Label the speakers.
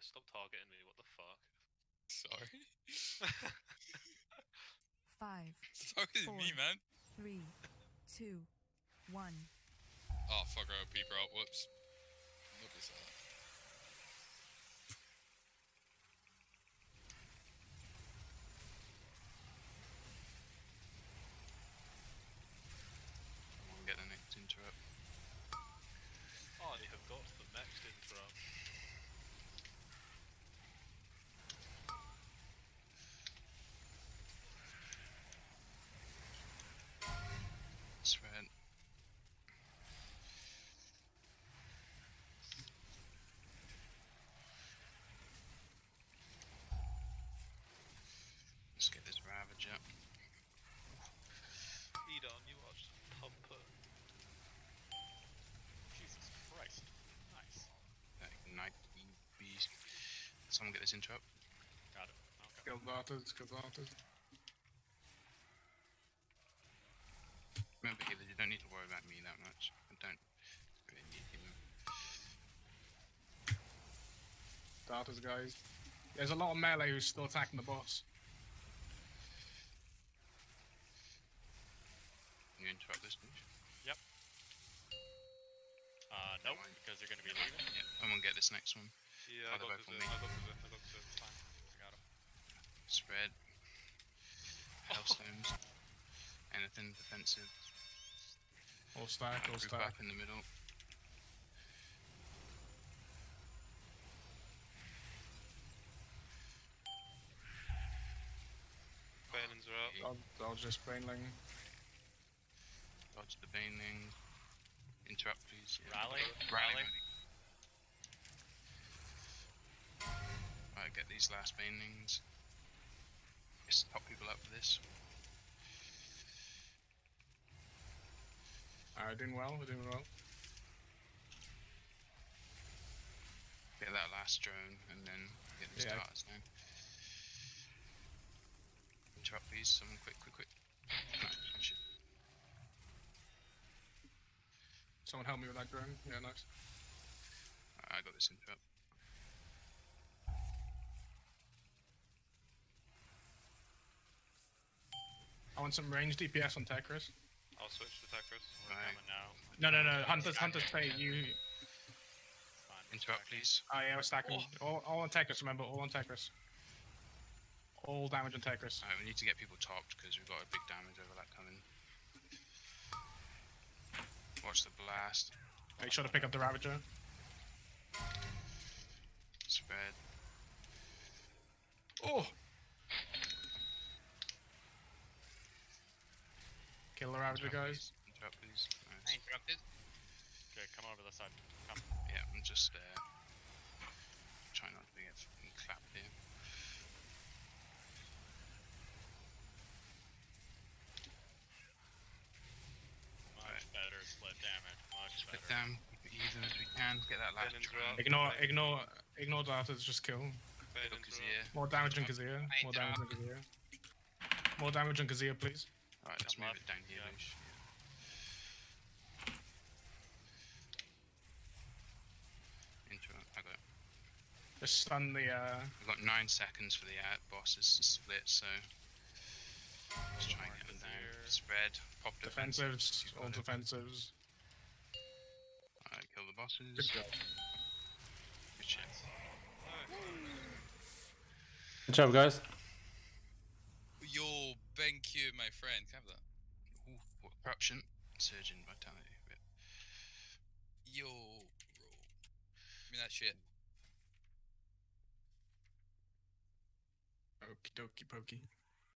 Speaker 1: Lewis, stop targeting me. What the fuck?
Speaker 2: Sorry.
Speaker 3: Five,
Speaker 2: Sorry,
Speaker 3: Four.
Speaker 2: me, man.
Speaker 3: three, two, one.
Speaker 2: Oh, fuck, I got peeper out. Whoops. Nobody saw that.
Speaker 4: Someone get the next interrupt.
Speaker 1: I have got the next interrupt.
Speaker 4: Spread. Let's get this Ravager.
Speaker 1: Edon, you watched Pumper.
Speaker 5: Jesus Christ. Nice.
Speaker 4: Uh, Ignite the beast. Someone get this interrupt.
Speaker 5: Got it. Okay.
Speaker 6: Kill darters, kill darters.
Speaker 4: Remember, healers, you don't need to worry about me that much. I don't really need him.
Speaker 6: Darters, guys. There's a lot of melee who's still attacking the boss.
Speaker 4: Can you interrupt this, Nish?
Speaker 5: Uh, nope, because you're gonna be leaving.
Speaker 4: Yeah, someone get this next one.
Speaker 1: Yeah, I
Speaker 4: Other
Speaker 1: got
Speaker 4: both
Speaker 1: the
Speaker 4: on
Speaker 1: I got the I got the fine.
Speaker 5: I got him.
Speaker 4: Spread. Hailstones. Anything defensive.
Speaker 6: All stack, all
Speaker 4: Group
Speaker 6: stack.
Speaker 4: up in the middle.
Speaker 1: Banons are up.
Speaker 6: I'll, I'll just brainling.
Speaker 4: Dodge the baneling. Interrupt, please.
Speaker 5: Rally.
Speaker 4: Rally.
Speaker 5: Rally.
Speaker 4: These last banelings. Just top people up for this.
Speaker 6: Alright, doing well, we're doing well.
Speaker 4: Get that last drone and then get the
Speaker 6: Yeah.
Speaker 4: starters now. Interrupt, please. Someone quick, quick, quick.
Speaker 6: Someone help me with that drone. Yeah, nice.
Speaker 4: I got this interrupt.
Speaker 6: Want some range DPS on Tek'ris.
Speaker 1: I'll switch to Tek'ris.
Speaker 5: We're
Speaker 4: Right.
Speaker 5: coming now.
Speaker 6: No, no, no. Hunters, Hunters, stay. You.
Speaker 4: Interrupt, please.
Speaker 6: Oh, yeah, we're stacking. Oh. All, all on Tek'ris, remember, all on Tek'ris. All damage on Tek'ris.
Speaker 4: Alright, we need to get people topped because we've got a big damage overlap coming. Watch the blast.
Speaker 6: Make sure to pick up the Ravager.
Speaker 4: Spread.
Speaker 6: Oh! Kill the Ravager,
Speaker 4: Interrupt,
Speaker 6: guys.
Speaker 4: please. Interrupt, please. Nice.
Speaker 2: interrupted.
Speaker 5: Okay, come over this side. Come.
Speaker 4: Yeah, I'm just uh, trying not to get fucking clapped here.
Speaker 5: Much
Speaker 4: Alright.
Speaker 5: better split damage. Much
Speaker 4: Split
Speaker 5: better.
Speaker 4: down, keep it even as we can. Get that last
Speaker 1: Cannons are
Speaker 6: Ignore, ignore, ignore darters, just kill.
Speaker 4: Kill
Speaker 1: Banons are
Speaker 4: Ka'zir.
Speaker 1: up.
Speaker 6: More damage on Ka'zir. More damage on Ka'zir. More damage on Ka'zir, please.
Speaker 4: Alright, let's move
Speaker 5: left,
Speaker 4: it down here,
Speaker 5: yeah.
Speaker 4: Lush. Interrupt. I got it.
Speaker 6: Just stun the, uh,
Speaker 4: We've got nine seconds for the out bosses to split, so let's try and get them down. Spread, pop defensives.
Speaker 6: defensives, all
Speaker 4: it.
Speaker 6: defensives.
Speaker 4: Alright, kill the bosses.
Speaker 6: Good job.
Speaker 4: Good shit.
Speaker 7: Good job, guys.
Speaker 2: Yo, Ben Q, my friend. Can I have that?
Speaker 4: Ooh, what, corruption, surging vitality. Bit.
Speaker 2: Yo, bro. Give me that shit.
Speaker 6: Okie dokie pokey.